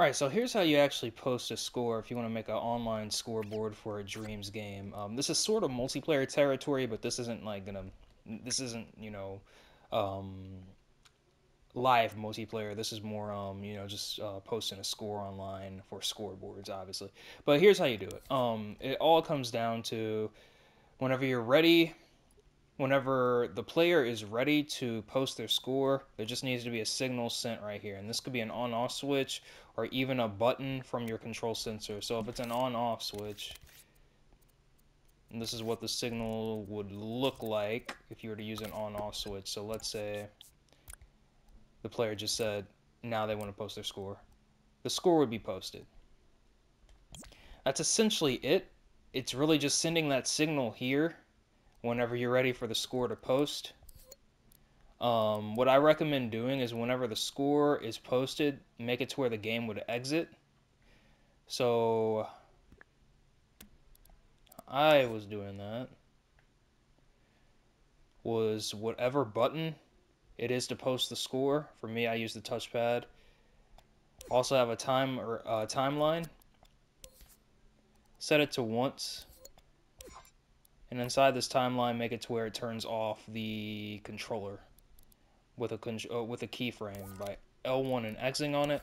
Alright, so here's how you actually post a score if you want to make an online scoreboard for a Dreams game. Um, this is sort of multiplayer territory, but this isn't like gonna, this isn't, you know, um, live multiplayer. This is more, um, you know, just uh, posting a score online for scoreboards, obviously. But here's how you do it. Um, it all comes down to whenever you're ready, whenever the player is ready to post their score, there just needs to be a signal sent right here. And this could be an on-off switch or even a button from your control sensor. So if it's an on-off switch, this is what the signal would look like if you were to use an on-off switch. So let's say the player just said, now they want to post their score. The score would be posted. That's essentially it. It's really just sending that signal here whenever you're ready for the score to post. Um, what I recommend doing is whenever the score is posted, make it to where the game would exit. So I was doing that was whatever button it is to post the score. For me, I use the touchpad. Also have a time or uh, timeline. Set it to once and inside this timeline make it to where it turns off the controller with a con uh, with a keyframe by L1 and Xing on it.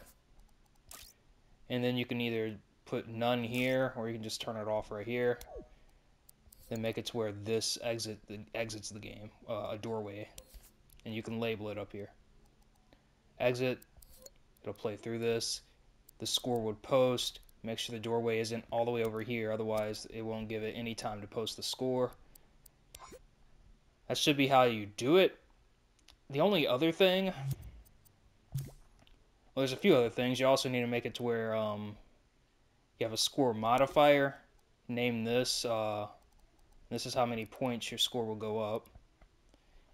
And then you can either put none here or you can just turn it off right here. Then make it to where this exit the, exits the game uh, a doorway. And you can label it up here. Exit it'll play through this. The score would post Make sure the doorway isn't all the way over here, otherwise it won't give it any time to post the score. That should be how you do it. The only other thing, well, there's a few other things. You also need to make it to where um, you have a score modifier. Name this. Uh, this is how many points your score will go up.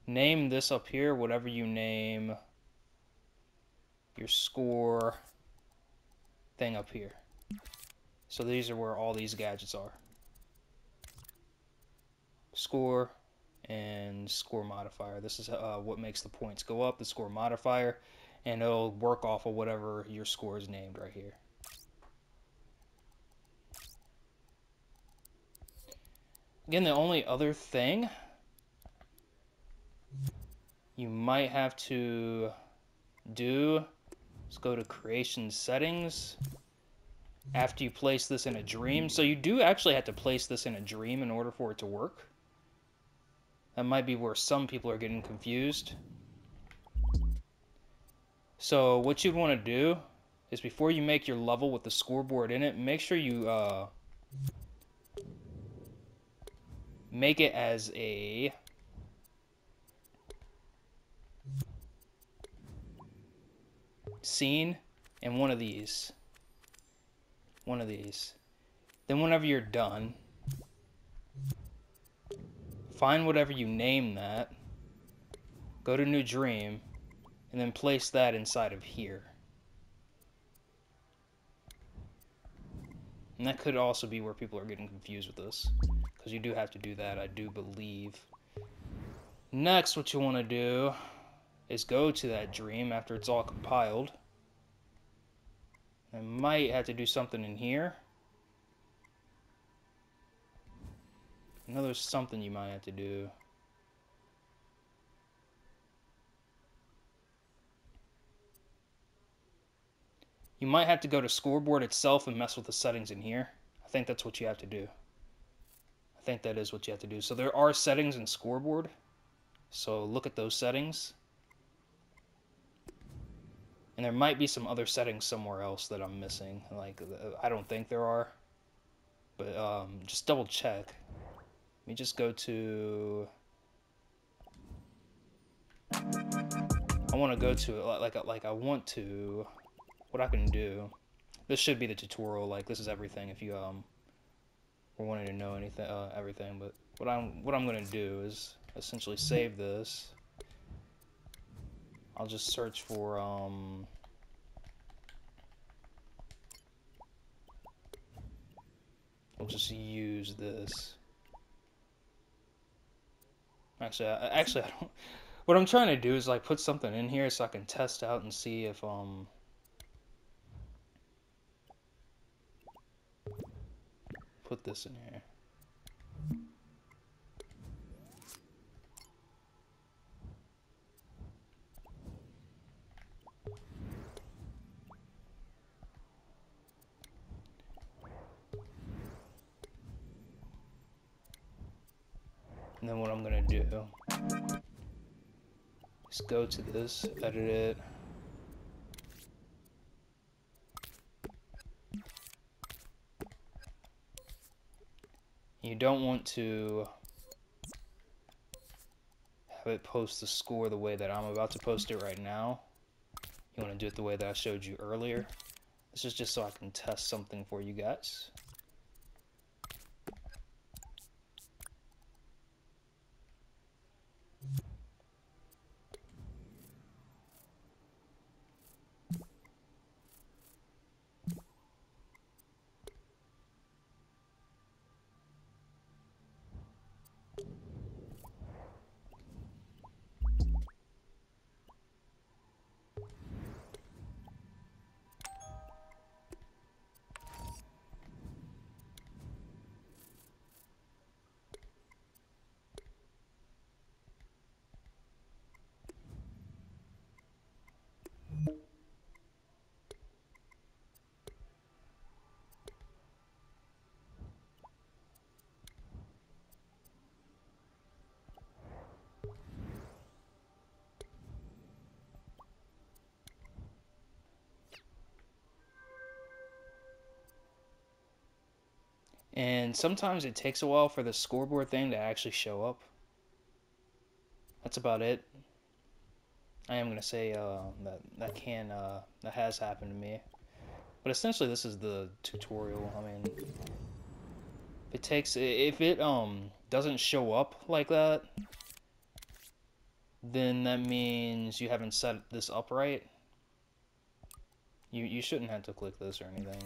Name this up here, whatever you name your score thing up here. So these are where all these gadgets are. Score and score modifier. This is uh, what makes the points go up, the score modifier, and it'll work off of whatever your score is named right here. Again, the only other thing you might have to do is go to creation settings after you place this in a dream. So you do actually have to place this in a dream in order for it to work. That might be where some people are getting confused. So what you'd want to do is before you make your level with the scoreboard in it, make sure you uh, make it as a scene in one of these one of these. Then whenever you're done, find whatever you name that, go to New Dream, and then place that inside of here. And that could also be where people are getting confused with this, because you do have to do that, I do believe. Next, what you want to do is go to that dream after it's all compiled. I might have to do something in here. I know there's something you might have to do. You might have to go to scoreboard itself and mess with the settings in here. I think that's what you have to do. I think that is what you have to do. So there are settings in scoreboard. So look at those settings. And there might be some other settings somewhere else that I'm missing. Like, I don't think there are. But um, just double check. Let me just go to... I want to go to it like, like I want to... What I can do... This should be the tutorial. Like, this is everything if you um were wanting to know anything, uh, everything. But what I'm what I'm gonna do is essentially save this. I'll just search for, um... I'll just use this. Actually, I, actually, I don't. What I'm trying to do is like put something in here so I can test out and see if um. Put this in here. And then what I'm gonna do is go to this, edit it. You don't want to have it post the score the way that I'm about to post it right now. You want to do it the way that I showed you earlier. This is just so I can test something for you guys. And sometimes it takes a while for the scoreboard thing to actually show up. That's about it. I am gonna say uh, that that can uh, that has happened to me, but essentially this is the tutorial. I mean, if it takes if it um doesn't show up like that, then that means you haven't set this up right. You you shouldn't have to click this or anything.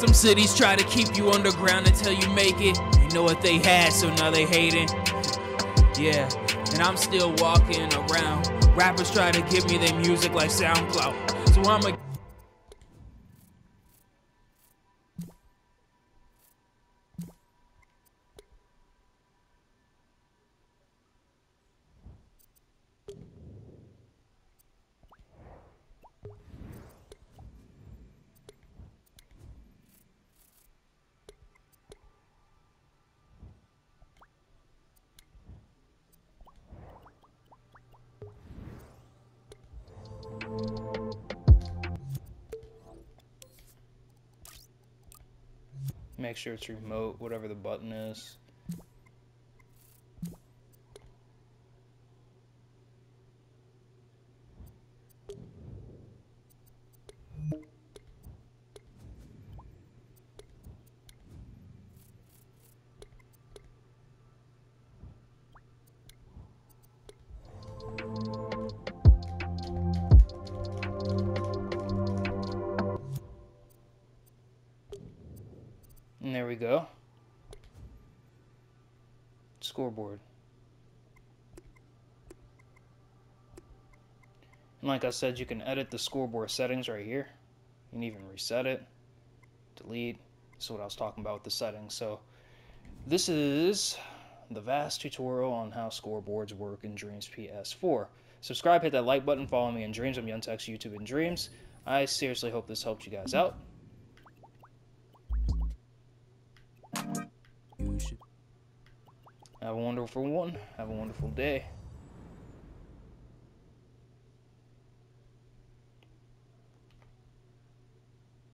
Some cities try to keep you underground until you make it. They know what they had, so now they hating. Yeah, and I'm still walking around. Rappers try to give me their music like SoundCloud. So I'm Make sure it's remote, whatever the button is. Go. Scoreboard. And like I said, you can edit the scoreboard settings right here. You can even reset it, delete. This is what I was talking about with the settings. So this is the vast tutorial on how scoreboards work in Dreams PS4. Subscribe, hit that like button, follow me in Dreams. I'm YoungText YouTube and Dreams. I seriously hope this helped you guys out. Have a wonderful one. Have a wonderful day.